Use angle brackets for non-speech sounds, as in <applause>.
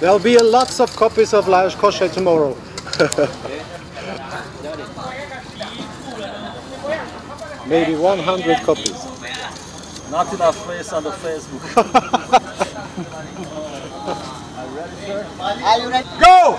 There'll be lots of copies of Lajos Kassai tomorrow. <laughs> Maybe 100 copies. Not enough place on the Facebook. <laughs> Are you ready? Go!